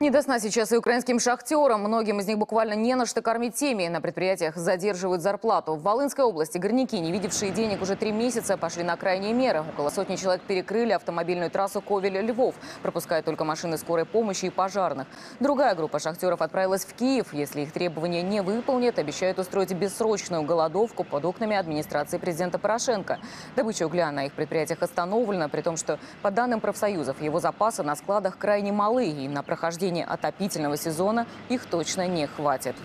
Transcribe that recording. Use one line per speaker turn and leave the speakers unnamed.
Не до сна сейчас и украинским шахтерам. Многим из них буквально не на что кормить семьи. На предприятиях задерживают зарплату. В Волынской области горняки, не видевшие денег уже три месяца, пошли на крайние меры. Около сотни человек перекрыли автомобильную трассу Ковель-Львов, пропуская только машины скорой помощи и пожарных. Другая группа шахтеров отправилась в Киев. Если их требования не выполнят, обещают устроить бессрочную голодовку под окнами администрации президента Порошенко. Добыча угля на их предприятиях остановлена, при том, что, по данным профсоюзов, его запасы на складах крайне малы и на прохождение отопительного сезона их точно не хватит.